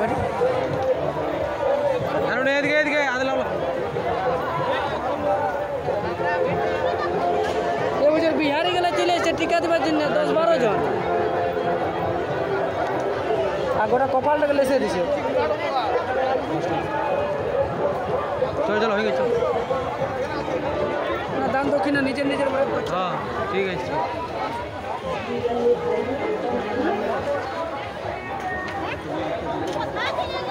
বাড়ি আর এদিকে এদিকে আদলা এবছর বিহারি গেলে চলে এসছে টিকা দেবার জন্য দশ বারো জন। আর গোটা কপালটাকে লেসে দিছে। চলো চলো হয়ে গেছে। দান দক্ষিণা নিজের নিজের। হ্যাঁ ঠিক আছে।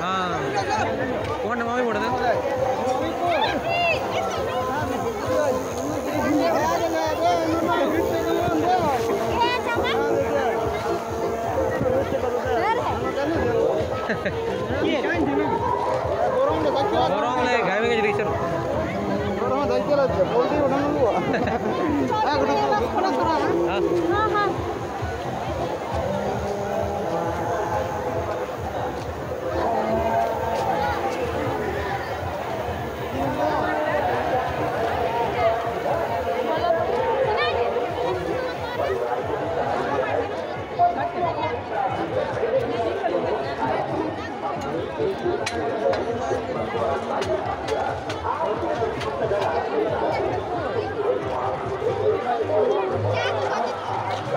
হ্যাঁ ওখানে মামি পড়ে দেন গরম লাগে ঘামে গেছে রিক্সার হ্যাঁ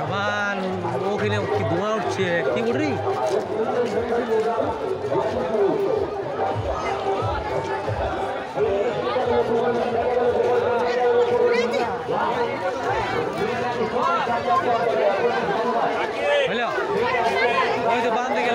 আবার ওখানে কি ধোঁয়া উঠছে কি বলি হ্যালো ওই তো বাঁধতে গেলাম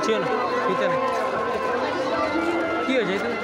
পিছনে ছিল পিছনে কি হয়েছে? এখানে